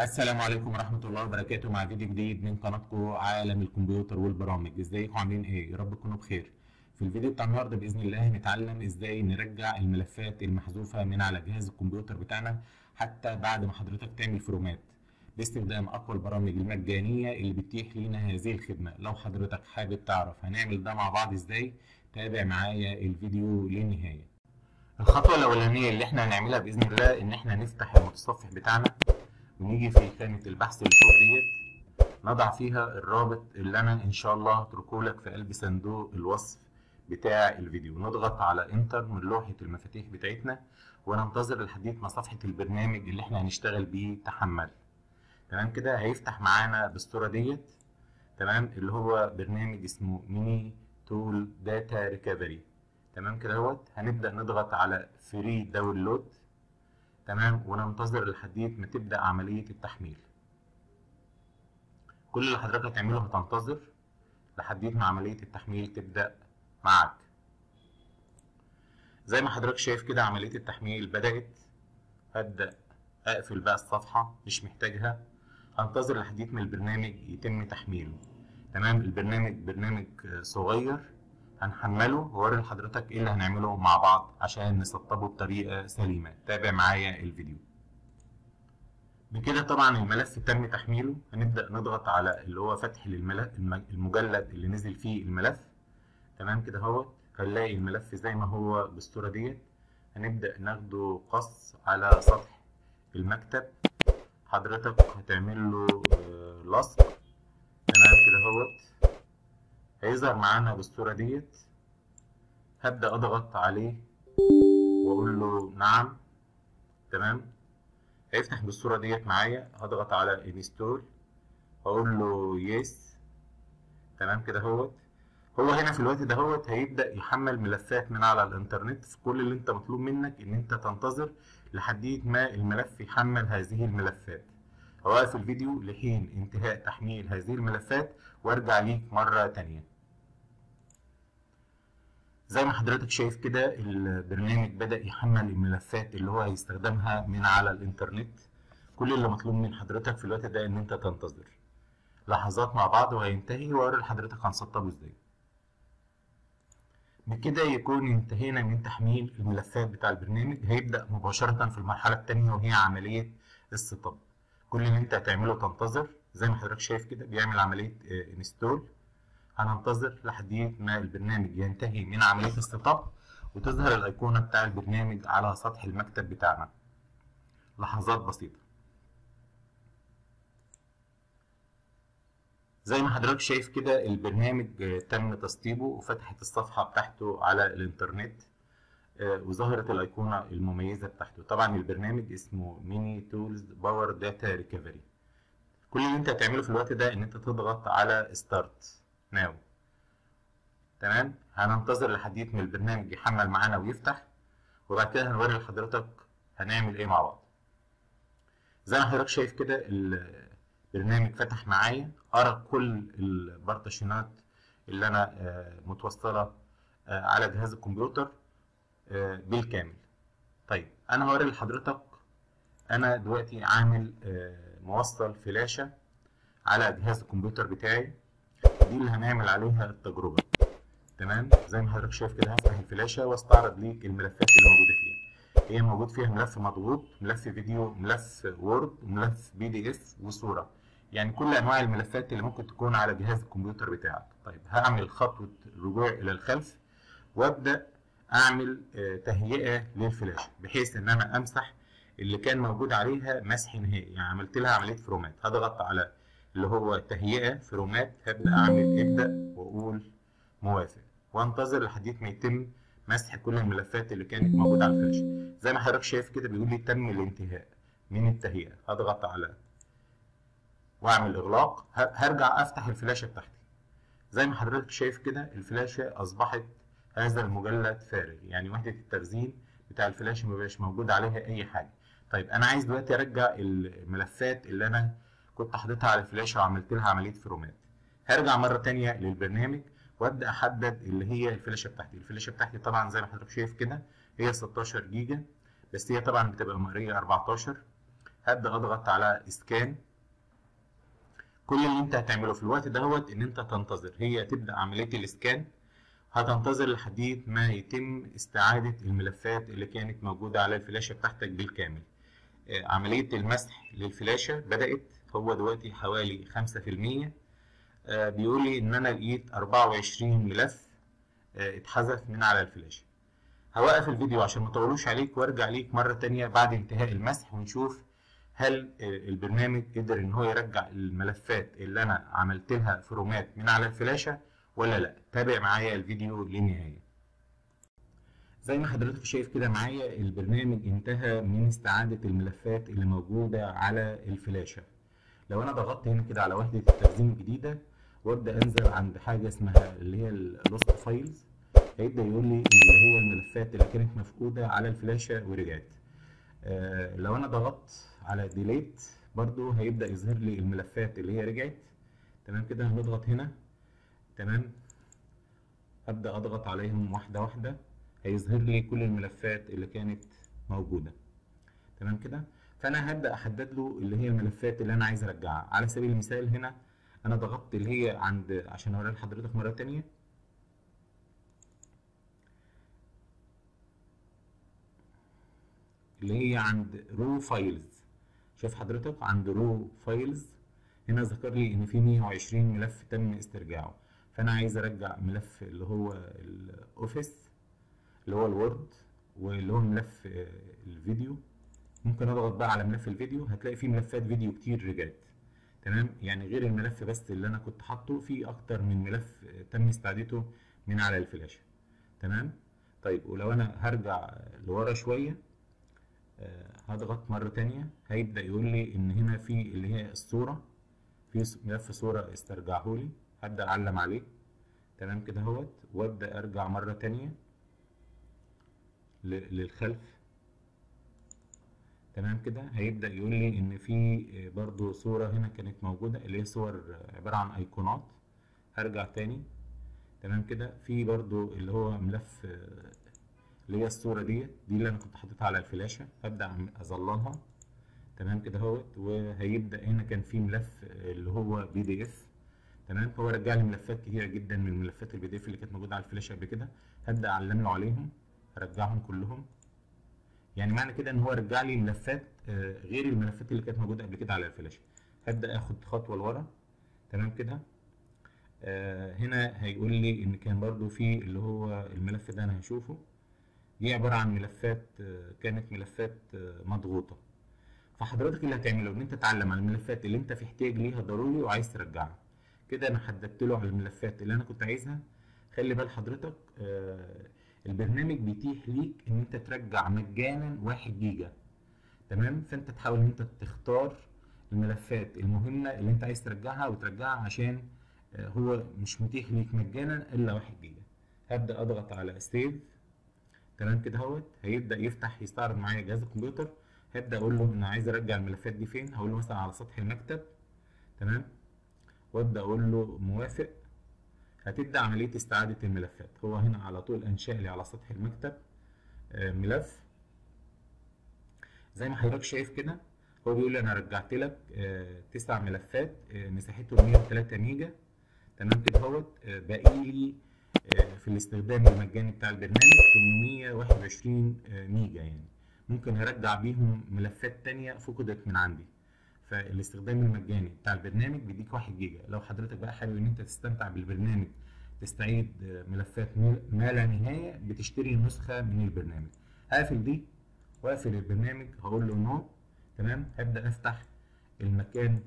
السلام عليكم ورحمة الله وبركاته مع فيديو جديد من قناتكم عالم الكمبيوتر والبرامج. ازيكم؟ عاملين إيه؟ يا رب تكونوا بخير. في الفيديو بتاع النهارده بإذن الله هنتعلم إزاي نرجع الملفات المحذوفة من على جهاز الكمبيوتر بتاعنا حتى بعد ما حضرتك تعمل فرومات. باستخدام أقوى البرامج المجانية اللي بتتيح لينا هذه الخدمة. لو حضرتك حابب تعرف هنعمل ده مع بعض إزاي تابع معايا الفيديو للنهاية. الخطوة الأولانية اللي إحنا هنعملها بإذن الله إن إحنا نفتح المتصفح بتاعنا. ونيجي في خانة البحث اللي فوق ديت نضع فيها الرابط اللي أنا إن شاء الله هتركه لك في قلب صندوق الوصف بتاع الفيديو. نضغط على enter من لوحة المفاتيح بتاعتنا وننتظر لحد ما صفحة البرنامج اللي إحنا هنشتغل بيه تحمل. تمام كده؟ هيفتح معانا بالصورة ديت. تمام؟ اللي هو برنامج اسمه MiniTool Data Recovery. تمام كده أهوت؟ هنبدأ نضغط على free download تمام؟ وننتظر لحد ما تبدأ عملية التحميل. كل اللي حضرتك هتعمله هتنتظر لحد ما عملية التحميل تبدأ معاك. زي ما حضرتك شايف كده عملية التحميل بدأت. هبدأ أقفل بقى الصفحة مش محتاجها. هنتظر لحد ما البرنامج يتم تحميله. تمام؟ البرنامج برنامج صغير. هنحمله ووري لحضرتك إيه اللي هنعمله مع بعض عشان نسطبه بطريقة سليمة. تابع معايا الفيديو. بكده طبعا الملف تم تحميله. هنبدأ نضغط على اللي هو فتح للملف المجلد اللي نزل فيه الملف. تمام كده اهوت هنلاقي الملف زي ما هو بالصورة ديت. هنبدأ ناخده قص على سطح المكتب. حضرتك هتعمل له لصق. تمام كده اهوت هيظهر معانا بالصورة ديت هبدأ أضغط عليه وأقول له نعم تمام؟ هيفتح بالصورة ديت معايا هضغط على install وأقول له yes تمام كده أهوت. هو هنا في الوقت دهوت هيبدأ يحمل ملفات من على الإنترنت كل اللي أنت مطلوب منك إن أنت تنتظر لحد ما الملف يحمل هذه الملفات. هوقف الفيديو لحين انتهاء تحميل هذه الملفات وارجع ليك مرة تانية. زي ما حضرتك شايف كده البرنامج بدأ يحمل الملفات اللي هو هيستخدمها من على الإنترنت. كل اللي مطلوب من حضرتك في الوقت ده إن أنت تنتظر. لحظات مع بعض وهينتهي واوري لحضرتك هنسطبه إزاي بكده يكون انتهينا من تحميل الملفات بتاع البرنامج. هيبدأ مباشرة في المرحلة التانية وهي عملية السطب. كل اللي انت هتعمله تنتظر زي ما حضرتك شايف كده بيعمل عملية install هننتظر لحد ما البرنامج ينتهي من عملية السطب وتظهر الأيقونة بتاع البرنامج على سطح المكتب بتاعنا. لحظات بسيطة. زي ما حضرتك شايف كده البرنامج تم تسطيبه وفتحت الصفحة بتاعته على الإنترنت. وظهرت الأيقونة المميزة بتاعته. طبعا البرنامج اسمه MiniTool Power Data Recovery كل اللي انت هتعمله في الوقت ده إن انت تضغط على start now تمام؟ هننتظر لحد ما البرنامج يحمل معانا ويفتح وبعد كده هنوري لحضرتك هنعمل إيه مع بعض. زي ما حضرتك شايف كده البرنامج فتح معايا. قرا كل ال partitionات اللي أنا متوصلة على جهاز الكمبيوتر. بالكامل. طيب أنا هوري لحضرتك. أنا دلوقتي عامل موصل فلاشة على جهاز الكمبيوتر بتاعي. دي اللي هنعمل عليها التجربة. تمام؟ زي ما حضرتك شايف كده هفتح الفلاشة واستعرض ليك الملفات اللي موجودة فيها. هي موجود فيها ملف مضغوط ملف فيديو ملف Word ملف PDF وصورة. يعني كل أنواع الملفات اللي ممكن تكون على جهاز الكمبيوتر بتاعك. طيب هعمل خطوة رجوع إلى الخلف وأبدأ اعمل تهيئة للفلاشة بحيث إن أنا أمسح اللي كان موجود عليها مسح نهائي. يعني عملت لها عملية فرومات. هضغط على اللي هو تهيئة فرومات هبدا أعمل إبدأ وأقول موافق. وأنتظر لحد ما يتم مسح كل الملفات اللي كانت موجودة على الفلاشه زي ما حضرتك شايف كده بيقول لي تم الانتهاء من التهيئة. هضغط على وأعمل إغلاق. هرجع أفتح الفلاشة بتاعتي. زي ما حضرتك شايف كده الفلاشة أصبحت هذا المجلد فارغ. يعني وحدة التخزين بتاع الفلاشه مبقاش موجود عليها أي حاجة. طيب أنا عايز دلوقتي أرجع الملفات اللي أنا كنت حاططها على الفلاشه وعملت لها عملية فرومات. هرجع مرة تانية للبرنامج وأبدأ أحدد اللي هي الفلاشة بتاعتي. الفلاشة بتاعتي طبعا زي ما حضرتك شايف كده هي 16 جيجا بس هي طبعا بتبقى مقريه 14 هبدأ أضغط على إسكان. كل اللي أنت هتعمله في الوقت دهوت إن أنت تنتظر. هي تبدأ عملية الإسكان. هتنتظر لحد ما يتم استعادة الملفات اللي كانت موجودة على الفلاشة بتاعتك بالكامل. عملية المسح للفلاشة بدأت هو دلوقتي حوالي 5% بيقول لي إن أنا لقيت 24 ملف اتحذف من على الفلاشة. هوقف الفيديو عشان ما أطولوش عليك وأرجع ليك مرة تانية بعد انتهاء المسح ونشوف هل البرنامج قدر إن هو يرجع الملفات اللي أنا عملت لها format من على الفلاشة ولا لا؟ تابع معايا الفيديو للنهاية. زي ما حضرتك شايف كده معايا البرنامج انتهى من استعادة الملفات اللي موجودة على الفلاشة. لو أنا ضغطت هنا كده على وحدة التخزين الجديدة وأبدأ أنزل عند حاجة اسمها اللي هي ال lost files هيبدأ يقول لي اللي هي الملفات اللي كانت مفقودة على الفلاشة ورجعت. آه لو أنا ضغطت على ديليت برضو هيبدأ يظهر لي الملفات اللي هي رجعت. تمام كده؟ هنضغط هنا. تمام؟ ابدا أضغط عليهم واحدة واحدة هيظهر لي كل الملفات اللي كانت موجودة. تمام كده؟ فأنا هبدأ أحدد له اللي هي الملفات اللي أنا عايز أرجعها. على سبيل المثال هنا أنا ضغطت اللي هي عند عشان أوريها لحضرتك مرة تانية. اللي هي عند raw files شوف حضرتك عند raw files هنا ذكر لي إن في 120 ملف تم استرجاعه. فانا عايز ارجع ملف اللي هو ال Office اللي هو ال Word واللي هو ملف الفيديو. ممكن اضغط بقى على ملف الفيديو هتلاقي فيه ملفات فيديو كتير رجعت. تمام؟ يعني غير الملف بس اللي أنا كنت حاطه في أكتر من ملف تم استعادته من على الفلاشه. تمام؟ طيب ولو أنا هرجع لورا شوية هضغط مرة تانية. هيبدأ يقول لي إن هنا في اللي هي الصورة في ملف صورة استرجعه لي هبدأ أعلم عليه. تمام كده اهوت. وأبدأ أرجع مرة تانية للخلف. تمام كده. هيبدأ يقول لي إن في برضو صورة هنا كانت موجودة اللي هي صور عبارة عن أيقونات. هرجع تاني. تمام كده. في برضو اللي هو ملف اللي هي الصورة ديت دي اللي أنا كنت حاططها على الفلاشة. هبدأ أظللها. تمام كده اهوت. وهيبدأ هنا كان في ملف اللي هو PDF تمام؟ هو رجع لي ملفات كتيرة جدا من ملفات ال PDF اللي كانت موجودة على الفلاشة قبل كده. هبدأ أعلم له عليهم أرجعهم كلهم. يعني معنى كده إن هو رجع لي ملفات غير الملفات اللي كانت موجودة قبل كده على الفلاشة. هبدأ آخد خطوة لورا. تمام كده؟ آه هنا هيقول لي إن كان برضو في اللي هو الملف ده أنا هشوفه. دي عبارة عن ملفات كانت ملفات مضغوطة. فحضرتك اللي هتعمله إن أنت تتعلم على الملفات اللي أنت في احتياج ليها ضروري وعايز ترجعها. كده أنا حددت له على الملفات اللي أنا كنت عايزها. خلي بال حضرتك البرنامج بيتيح ليك إن أنت ترجع مجانا واحد جيجا. تمام؟ فأنت تحاول إن أنت تختار الملفات المهمة اللي أنت عايز ترجعها وترجعها عشان هو مش متيح ليك مجانا إلا واحد جيجا. هبدأ أضغط على سيف تمام كده أهوت. هيبدأ يفتح يستعرض معايا جهاز الكمبيوتر. هبدأ أقول له أنا عايز أرجع الملفات دي فين؟ هقول له مثلا على سطح المكتب. تمام؟ وابدأ أقول له موافق. هتبدا عملية استعادة الملفات. هو هنا على طول انشا لي على سطح المكتب آه ملف. زي ما حضرتك شايف كده هو بيقول لي أنا رجعت لك آه تسع ملفات آه مساحتهم 103 ميجا. تمام كده أهوت. باقي لي في الاستخدام المجاني بتاع البرنامج 821 ميجا يعني. ممكن هرجع بيهم ملفات تانية فقدت من عندي. فالاستخدام المجاني بتاع البرنامج بيديك 1 جيجا. لو حضرتك بقى حابب إن أنت تستمتع بالبرنامج تستعيد ملفات ما لا نهاية بتشتري نسخة من البرنامج. هقفل دي واقفل البرنامج هقول له no تمام؟ هبدأ أفتح المكان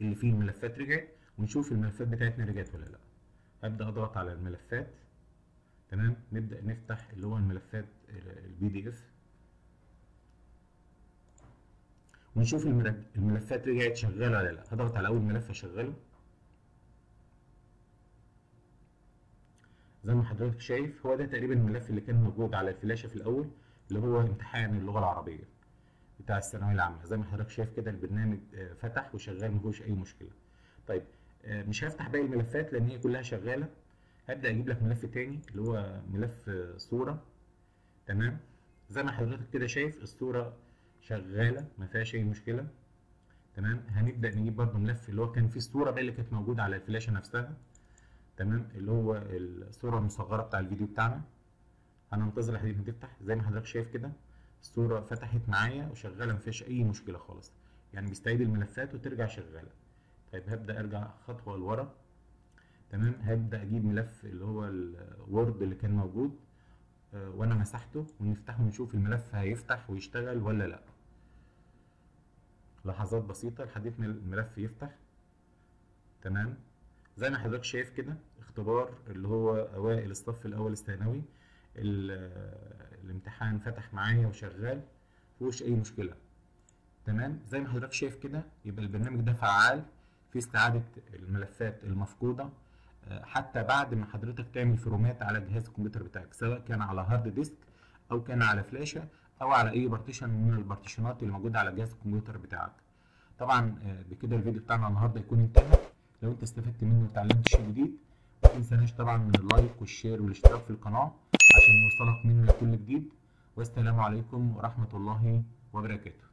اللي فيه الملفات رجعت ونشوف الملفات بتاعتنا رجعت ولا لأ. هبدأ أضغط على الملفات تمام؟ نبدأ نفتح اللي هو الملفات ال PDF ونشوف الملفات رجعت شغالة ولا لأ؟ هضغط على أول ملف أشغله. زي ما حضرتك شايف هو ده تقريبا الملف اللي كان موجود على الفلاشة في الأول اللي هو امتحان اللغة العربية بتاع الثانوية العامة. زي ما حضرتك شايف كده البرنامج فتح وشغال مفيهوش أي مشكلة. طيب مش هفتح باقي الملفات لأن هي كلها شغالة. هبدأ أجيب لك ملف تاني اللي هو ملف صورة. تمام؟ زي ما حضرتك كده شايف الصورة شغالة ما فيهاش أي مشكلة. تمام؟ هنبدأ نجيب برضو ملف اللي هو كان فيه الصورة بقى اللي كانت موجودة على الفلاشة نفسها. تمام؟ اللي هو الصورة المصغرة بتاع الفيديو بتاعنا. هننتظر لحد ما تفتح. زي ما حضرتك شايف كده الصورة فتحت معايا وشغالة ما فيهاش أي مشكلة خالص. يعني بيستعيد الملفات وترجع شغالة. طيب هبدأ أرجع خطوة لورا. تمام؟ هبدأ أجيب ملف اللي هو الوورد اللي كان موجود آه، وأنا مسحته ونفتحه ونشوف الملف هيفتح ويشتغل ولا لأ. لحظات بسيطة لحد ما الملف يفتح. تمام؟ زي ما حضرتك شايف كده اختبار اللي هو أوائل الصف الأول الثانوي. ال- الامتحان فتح معايا وشغال مفيهوش أي مشكلة. تمام؟ زي ما حضرتك شايف كده يبقى البرنامج ده فعال في استعادة الملفات المفقودة. آه، حتى بعد ما حضرتك تعمل format على جهاز الكمبيوتر بتاعك سواء كان على hard disk أو كان على فلاشة أو على أي partition من ال partitionات اللي موجودة على جهاز الكمبيوتر بتاعك. طبعا آه، بكده الفيديو بتاعنا النهارده يكون انتهى. لو انت استفدت منه وتعلمت شيء جديد ما تنساناش طبعا من ال like وال share والاشتراك في القناة عشان يوصلك مني كل جديد. والسلام عليكم ورحمة الله وبركاته.